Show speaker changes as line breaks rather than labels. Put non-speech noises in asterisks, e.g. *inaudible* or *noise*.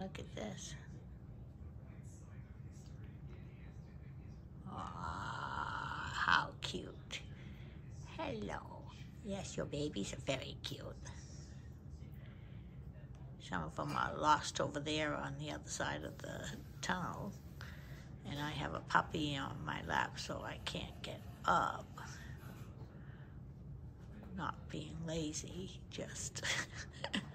look at this. How cute. Hello. Yes, your babies are very cute. Some of them are lost over there on the other side of the tunnel. And I have a puppy on my lap, so I can't get up. Not being lazy, just *laughs*